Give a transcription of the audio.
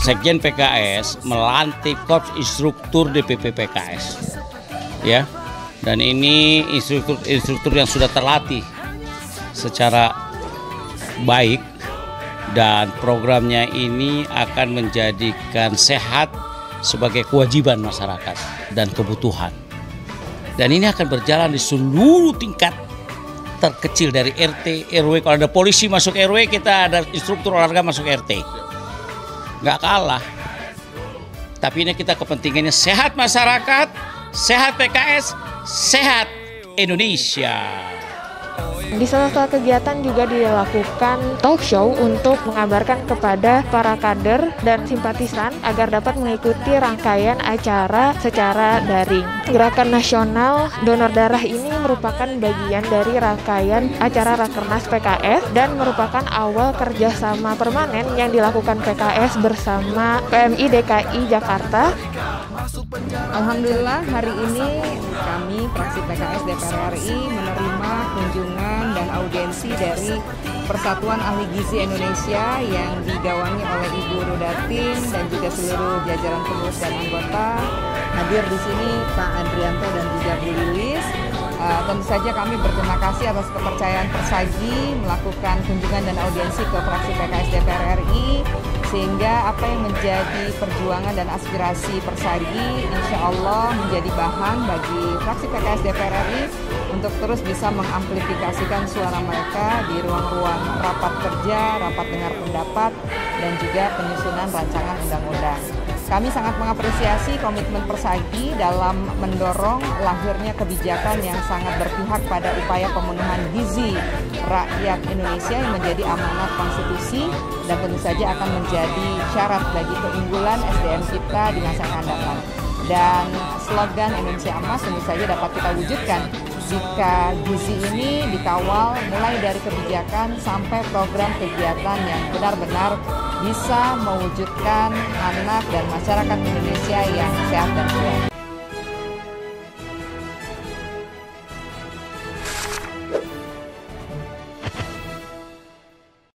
Sekjen PKS melantik Korps Instruktur DPP PKS. Ya. Dan ini instruktur-instruktur yang sudah terlatih secara baik dan programnya ini akan menjadikan sehat sebagai kewajiban masyarakat dan kebutuhan. Dan ini akan berjalan di seluruh tingkat terkecil dari RT, RW. Kalau ada polisi masuk RW, kita ada instruktur olahraga masuk RT. Nggak kalah. Tapi ini kita kepentingannya sehat masyarakat, sehat PKS, sehat Indonesia. Di sela-sela kegiatan juga dilakukan talk show untuk mengabarkan kepada para kader dan simpatisan agar dapat mengikuti rangkaian acara secara daring. Gerakan nasional donor darah ini merupakan bagian dari rangkaian acara Rakernas PKS dan merupakan awal kerjasama permanen yang dilakukan PKS bersama PMI DKI Jakarta. Alhamdulillah hari ini kami fraksi PKS DPR RI menerima kunjungan audiensi dari Persatuan Ahli Gizi Indonesia yang digawangi oleh Ibu Rudatin dan juga seluruh jajaran pengurus dan anggota. Hadir di sini Pak Adrianto dan juga Bu Lilis. Uh, tentu saja kami berterima kasih atas kepercayaan Persagi melakukan kunjungan dan audiensi ke fraksi PKS DPR RI sehingga apa yang menjadi perjuangan dan aspirasi Persagi insya Allah menjadi bahan bagi fraksi PKS DPR RI untuk terus bisa mengamplifikasikan suara mereka di ruang-ruang rapat kerja, rapat dengar pendapat, dan juga penyusunan rancangan undang-undang. Kami sangat mengapresiasi komitmen Persagi dalam mendorong lahirnya kebijakan yang sangat berpihak pada upaya pemenuhan gizi rakyat Indonesia yang menjadi amanat konstitusi dan tentu saja akan menjadi syarat bagi keunggulan SDM kita di masa yang akan datang. Dan slogan Indonesia Emas tentu saja dapat kita wujudkan jika gizi ini dikawal mulai dari kebijakan sampai program kegiatan yang benar-benar bisa mewujudkan anak dan masyarakat Indonesia yang sehat dan kuat.